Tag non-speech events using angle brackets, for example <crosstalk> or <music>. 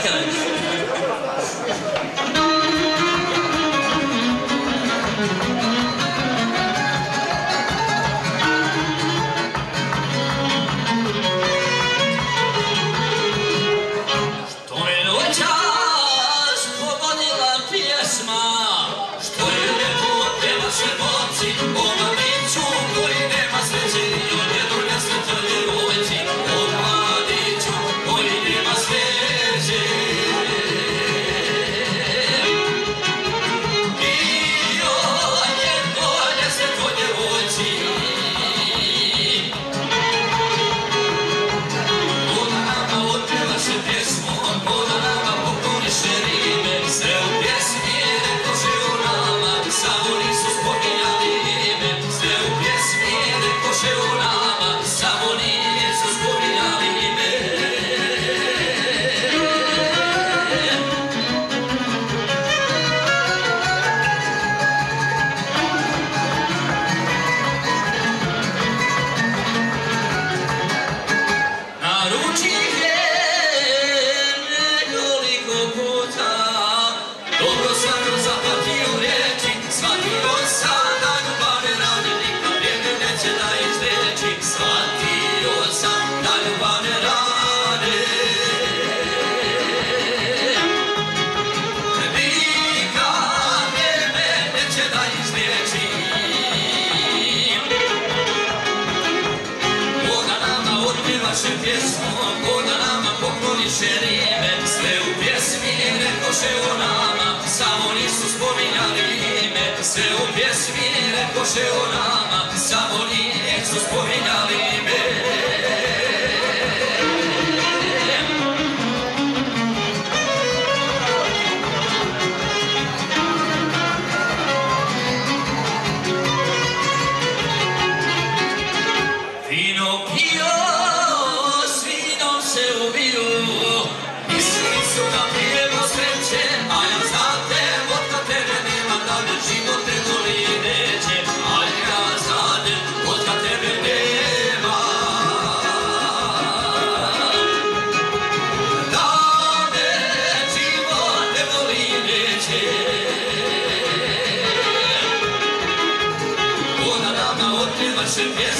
Thank <laughs> you. pjesmom ko da nama pokloniše vrijeme. Sve u pjesmi rekoše o nama Samo nisu spominjali ime. Sve u pjesmi rekoše o nama listen yes.